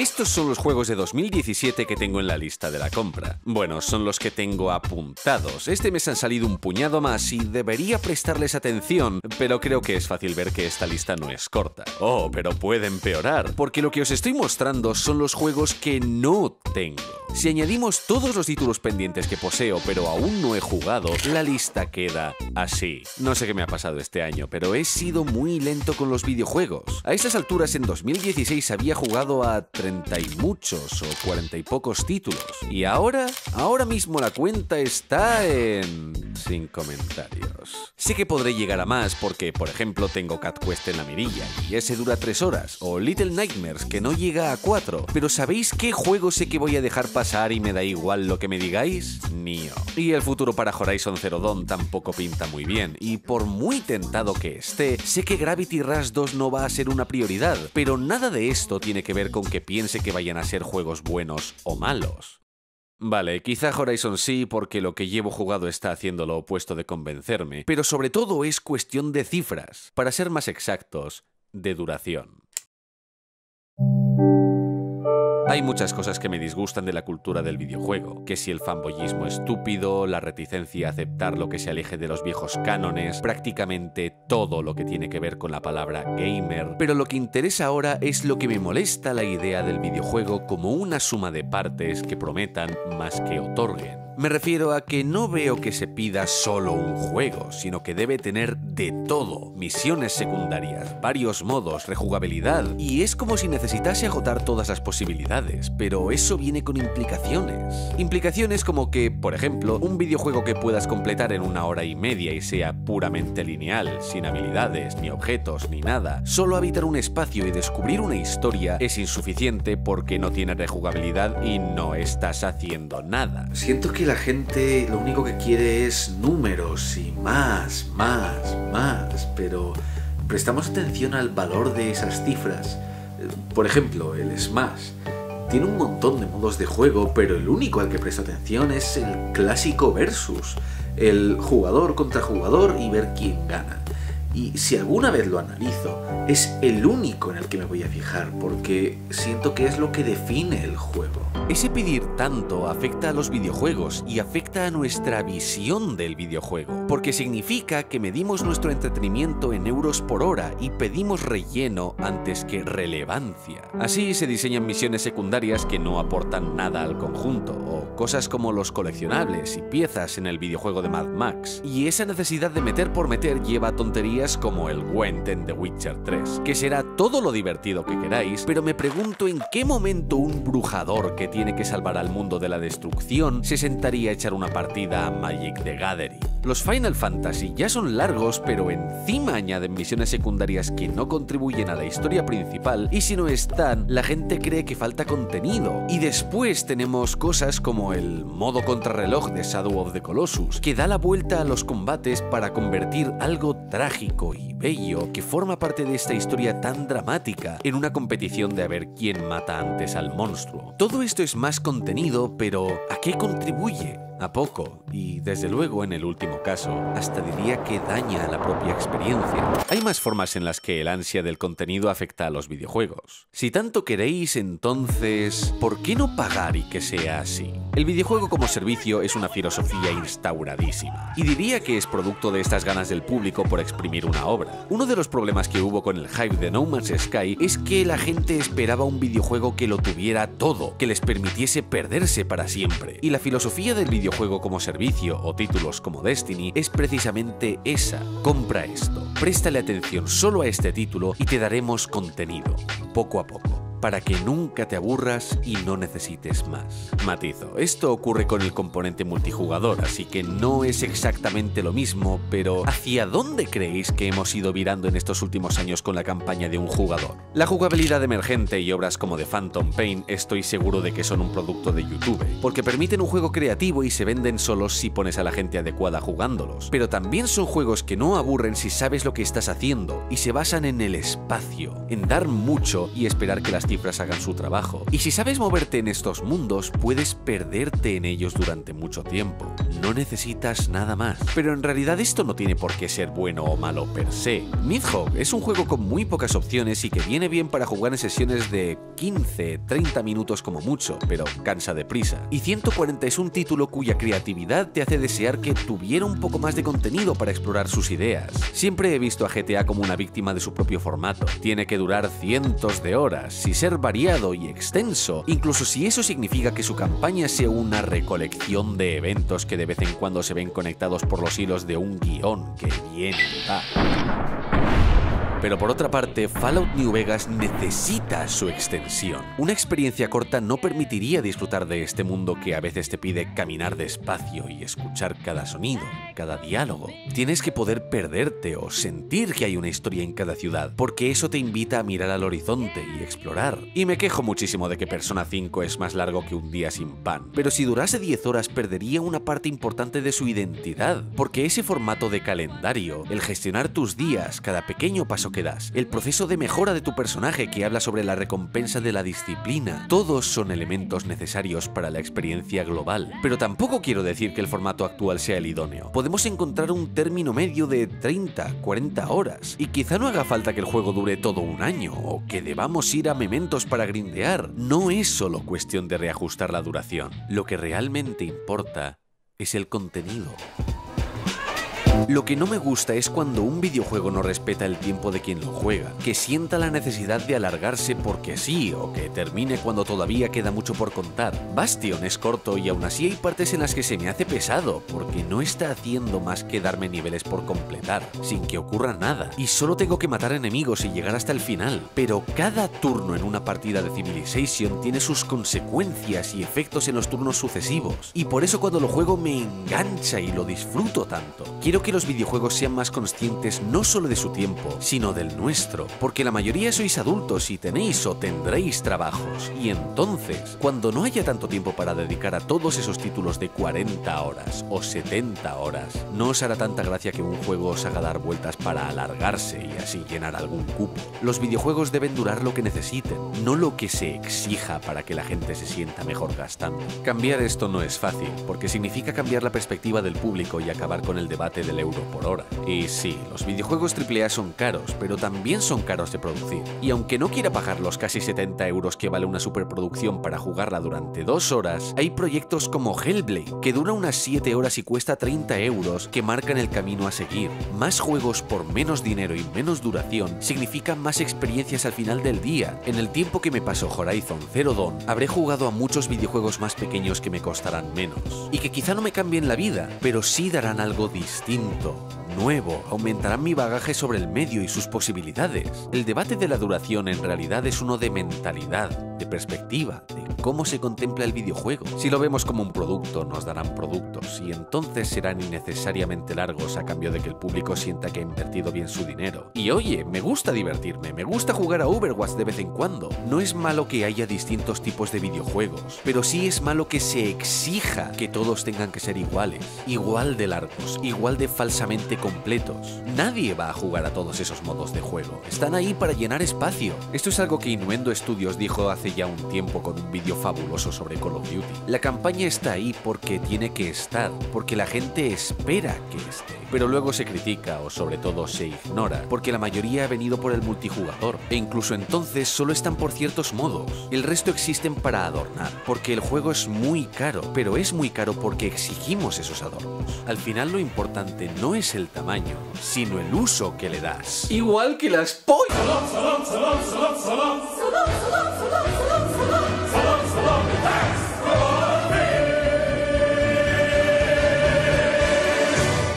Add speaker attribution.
Speaker 1: Estos son los juegos de 2017 que tengo en la lista de la compra. Bueno, son los que tengo apuntados. Este mes han salido un puñado más y debería prestarles atención, pero creo que es fácil ver que esta lista no es corta. Oh, pero puede empeorar, porque lo que os estoy mostrando son los juegos que no tengo. Si añadimos todos los títulos pendientes que poseo pero aún no he jugado, la lista queda así. No sé qué me ha pasado este año, pero he sido muy lento con los videojuegos. A estas alturas en 2016 había jugado a 30 y muchos o 40 y pocos títulos. Y ahora, ahora mismo la cuenta está en... sin comentarios. Sé que podré llegar a más porque, por ejemplo, tengo Cat Quest en la mirilla y ese dura 3 horas, o Little Nightmares que no llega a 4, pero ¿sabéis qué juego sé que voy a dejar pasar y me da igual lo que me digáis? Nio. Y el futuro para Horizon Zero Dawn tampoco pinta muy bien, y por muy tentado que esté, sé que Gravity Rush 2 no va a ser una prioridad, pero nada de esto tiene que ver con que piense que vayan a ser juegos buenos o malos. Vale, quizá Horizon sí, porque lo que llevo jugado está haciendo lo opuesto de convencerme, pero sobre todo es cuestión de cifras, para ser más exactos, de duración. Hay muchas cosas que me disgustan de la cultura del videojuego, que si el fanboyismo estúpido, la reticencia a aceptar lo que se aleje de los viejos cánones, prácticamente todo lo que tiene que ver con la palabra gamer, pero lo que interesa ahora es lo que me molesta la idea del videojuego como una suma de partes que prometan más que otorguen. Me refiero a que no veo que se pida solo un juego, sino que debe tener de todo. Misiones secundarias, varios modos, rejugabilidad. Y es como si necesitase agotar todas las posibilidades, pero eso viene con implicaciones. Implicaciones como que, por ejemplo, un videojuego que puedas completar en una hora y media y sea puramente lineal, sin habilidades, ni objetos, ni nada, solo habitar un espacio y descubrir una historia es insuficiente porque no tiene rejugabilidad y no estás haciendo nada.
Speaker 2: Siento que la gente lo único que quiere es números y más, más, más, pero prestamos atención al valor de esas cifras. Por ejemplo, el Smash. Tiene un montón de modos de juego, pero el único al que presto atención es el clásico versus, el jugador contra jugador y ver quién gana. Y si alguna vez lo analizo, es el único en el que me voy a fijar, porque siento que es lo que define el juego.
Speaker 1: Ese pedir tanto afecta a los videojuegos y afecta a nuestra visión del videojuego, porque significa que medimos nuestro entretenimiento en euros por hora y pedimos relleno antes que relevancia. Así se diseñan misiones secundarias que no aportan nada al conjunto, o cosas como los coleccionables y piezas en el videojuego de Mad Max. Y esa necesidad de meter por meter lleva tonterías como el Gwent en The Witcher 3, que será todo lo divertido que queráis, pero me pregunto en qué momento un brujador que tiene que salvar al mundo de la destrucción se sentaría a echar una partida a Magic the Gathering. Los Final Fantasy ya son largos, pero encima añaden misiones secundarias que no contribuyen a la historia principal y si no están, la gente cree que falta contenido. Y después tenemos cosas como el modo contrarreloj de Shadow of the Colossus, que da la vuelta a los combates para convertir algo trágico y bello que forma parte de esta historia tan dramática en una competición de a ver quién mata antes al monstruo. Todo esto es más contenido, pero ¿a qué contribuye? a poco y, desde luego, en el último caso, hasta diría que daña a la propia experiencia. Hay más formas en las que el ansia del contenido afecta a los videojuegos. Si tanto queréis, entonces, ¿por qué no pagar y que sea así? El videojuego como servicio es una filosofía instauradísima, y diría que es producto de estas ganas del público por exprimir una obra. Uno de los problemas que hubo con el hype de No Man's Sky es que la gente esperaba un videojuego que lo tuviera todo, que les permitiese perderse para siempre, y la filosofía del videojuego juego como servicio o títulos como Destiny es precisamente esa. Compra esto, préstale atención solo a este título y te daremos contenido, poco a poco para que nunca te aburras y no necesites más. Matizo, esto ocurre con el componente multijugador, así que no es exactamente lo mismo, pero ¿hacia dónde creéis que hemos ido virando en estos últimos años con la campaña de un jugador? La jugabilidad emergente y obras como The Phantom Pain estoy seguro de que son un producto de YouTube, porque permiten un juego creativo y se venden solos si pones a la gente adecuada jugándolos, pero también son juegos que no aburren si sabes lo que estás haciendo y se basan en el espacio, en dar mucho y esperar que las cifras hagan su trabajo. Y si sabes moverte en estos mundos, puedes perderte en ellos durante mucho tiempo. No necesitas nada más. Pero en realidad esto no tiene por qué ser bueno o malo per se. Mythhawk es un juego con muy pocas opciones y que viene bien para jugar en sesiones de 15, 30 minutos como mucho, pero cansa de prisa. Y 140 es un título cuya creatividad te hace desear que tuviera un poco más de contenido para explorar sus ideas. Siempre he visto a GTA como una víctima de su propio formato. Tiene que durar cientos de horas y ser variado y extenso, incluso si eso significa que su campaña sea una recolección de eventos que de vez en cuando se ven conectados por los hilos de un guion que viene y. Pero por otra parte, Fallout New Vegas necesita su extensión. Una experiencia corta no permitiría disfrutar de este mundo que a veces te pide caminar despacio y escuchar cada sonido, cada diálogo. Tienes que poder perderte o sentir que hay una historia en cada ciudad, porque eso te invita a mirar al horizonte y explorar. Y me quejo muchísimo de que Persona 5 es más largo que un día sin pan, pero si durase 10 horas perdería una parte importante de su identidad, porque ese formato de calendario, el gestionar tus días, cada pequeño paso que das, el proceso de mejora de tu personaje que habla sobre la recompensa de la disciplina, todos son elementos necesarios para la experiencia global. Pero tampoco quiero decir que el formato actual sea el idóneo. Podemos encontrar un término medio de 30, 40 horas, y quizá no haga falta que el juego dure todo un año, o que debamos ir a mementos para grindear. No es solo cuestión de reajustar la duración. Lo que realmente importa es el contenido. Lo que no me gusta es cuando un videojuego no respeta el tiempo de quien lo juega, que sienta la necesidad de alargarse porque sí, o que termine cuando todavía queda mucho por contar. Bastion es corto y aún así hay partes en las que se me hace pesado, porque no está haciendo más que darme niveles por completar, sin que ocurra nada, y solo tengo que matar enemigos y llegar hasta el final. Pero cada turno en una partida de Civilization tiene sus consecuencias y efectos en los turnos sucesivos, y por eso cuando lo juego me engancha y lo disfruto tanto. Quiero que los videojuegos sean más conscientes no solo de su tiempo, sino del nuestro, porque la mayoría sois adultos y tenéis o tendréis trabajos, y entonces, cuando no haya tanto tiempo para dedicar a todos esos títulos de 40 horas o 70 horas, no os hará tanta gracia que un juego os haga dar vueltas para alargarse y así llenar algún cupo. Los videojuegos deben durar lo que necesiten, no lo que se exija para que la gente se sienta mejor gastando. Cambiar esto no es fácil, porque significa cambiar la perspectiva del público y acabar con el debate del euro por hora. Y sí, los videojuegos AAA son caros, pero también son caros de producir. Y aunque no quiera pagar los casi 70 euros que vale una superproducción para jugarla durante dos horas, hay proyectos como Hellblade, que dura unas 7 horas y cuesta 30 euros, que marcan el camino a seguir. Más juegos por menos dinero y menos duración significan más experiencias al final del día. En el tiempo que me pasó Horizon Zero Dawn, habré jugado a muchos videojuegos más pequeños que me costarán menos. Y que quizá no me cambien la vida, pero sí darán algo distinto nuevo, aumentarán mi bagaje sobre el medio y sus posibilidades. El debate de la duración en realidad es uno de mentalidad, de perspectiva, de cómo se contempla el videojuego. Si lo vemos como un producto, nos darán productos y entonces serán innecesariamente largos a cambio de que el público sienta que ha invertido bien su dinero. Y oye, me gusta divertirme, me gusta jugar a Overwatch de vez en cuando. No es malo que haya distintos tipos de videojuegos, pero sí es malo que se exija que todos tengan que ser iguales, igual de largos, igual de falsamente completos. Nadie va a jugar a todos esos modos de juego. Están ahí para llenar espacio. Esto es algo que Innuendo Studios dijo hace ya un tiempo con un vídeo fabuloso sobre Call of Duty. La campaña está ahí porque tiene que estar, porque la gente espera que esté. Pero luego se critica o sobre todo se ignora, porque la mayoría ha venido por el multijugador, e incluso entonces solo están por ciertos modos. El resto existen para adornar, porque el juego es muy caro, pero es muy caro porque exigimos esos adornos. Al final lo importante no es el tamaño, sino el uso que le das.
Speaker 2: Igual que las pollas.
Speaker 3: そのそのそ
Speaker 4: のその